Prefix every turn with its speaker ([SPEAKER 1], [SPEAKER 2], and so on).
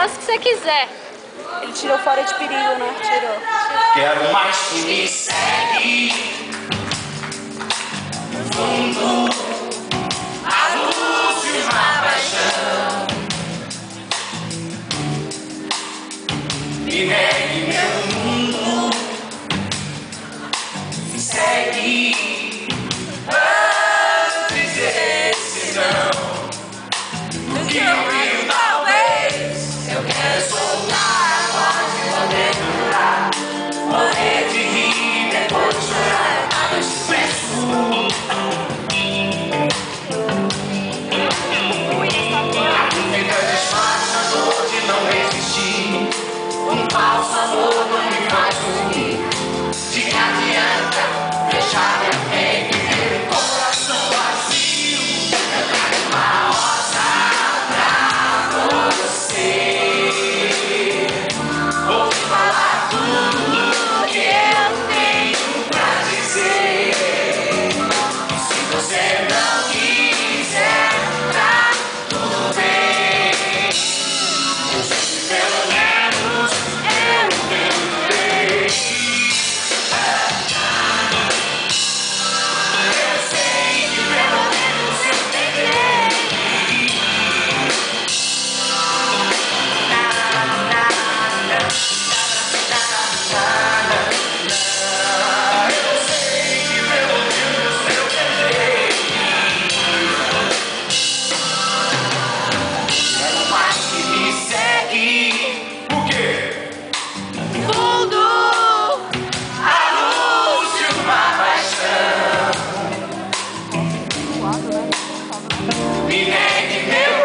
[SPEAKER 1] O que você quiser.
[SPEAKER 2] Ele tirou fora de perigo, né? Tirou.
[SPEAKER 3] Quero mais que me segue. No fundo, a luz e uma paixão. Me negue
[SPEAKER 1] child. We make it